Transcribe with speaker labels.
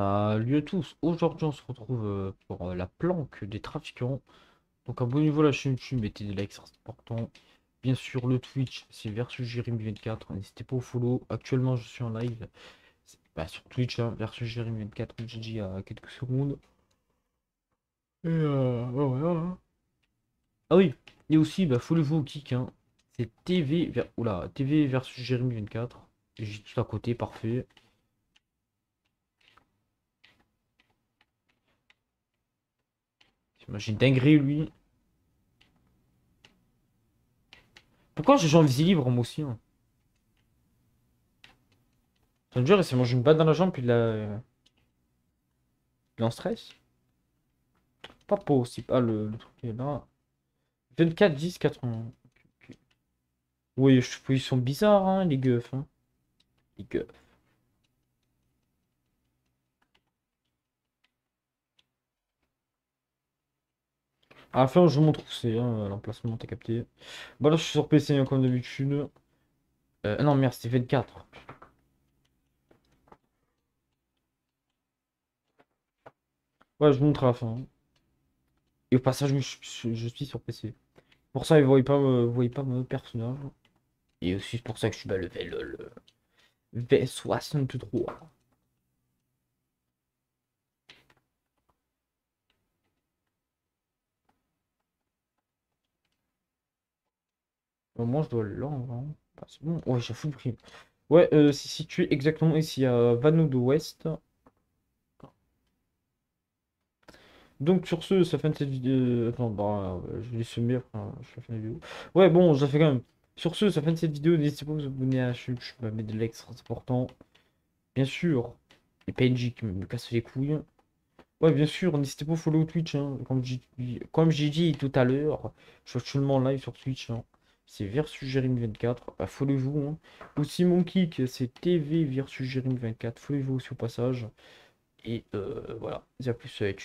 Speaker 1: Salut à tous, aujourd'hui on se retrouve euh, pour euh, la planque des trafiquants. Donc abonnez-vous à la chaîne YouTube, mettez des likes, c'est important. Bien sûr le Twitch, c'est versus Jérémy24, n'hésitez pas au follow. Actuellement je suis en live bah, sur Twitch, hein, versus Jérémy24, comme j'ai dit il y a quelques secondes. Et euh. Ah oui, et aussi bah, follow-vous au kick, hein. c'est TV, vers... Oula, TV versus Jérémy24. J'ai tout à côté, parfait. J'ai une dinguerie, lui. Pourquoi j'ai envie libre, moi aussi hein? Me il s'est mangé une balle dans la jambe, puis il a... Il est en stress Pas possible. Ah, le, le truc est là. 24, 10, 80. Oui, ils sont bizarres, hein, les gueufs. Hein. Les gueufs. À la fin, je vous montre où c'est, hein, l'emplacement, t'as capté. Bah là, je suis sur PC, hein, comme d'habitude. Euh, non, merde, c'était 24. Ouais, je vous montre à la fin. Et au passage, je, suis sur PC. Pour ça, vous voyez pas, voyez pas mon personnage. Et aussi, c'est pour ça que je suis bas level le V63. Moi, je dois l'envendre. C'est bon. Ouais, j'ai full prime. Ouais, euh, c'est situé exactement ici à Vano de Ouest. Donc sur ce, ça fait cette vidéo. Attends, bah, je vais semer après, hein, je fais une vidéo. Ouais, bon, ça fait quand même. Sur ce, ça fait cette vidéo. N'hésitez pas à vous abonner à la chaîne, je vais mettre de l'extra, c'est important. Bien sûr, les PNJ qui me cassent les couilles. Ouais, bien sûr, n'hésitez pas à follow Twitch. Hein. Comme j'ai dit tout à l'heure, je suis actuellement live sur Twitch. Hein c'est versus Jérémy 24. Bah, follow-vous. Hein. Aussi mon kick, c'est TV versus Jérémy 24. Follow-vous aussi au passage. Et euh, voilà. à plus avec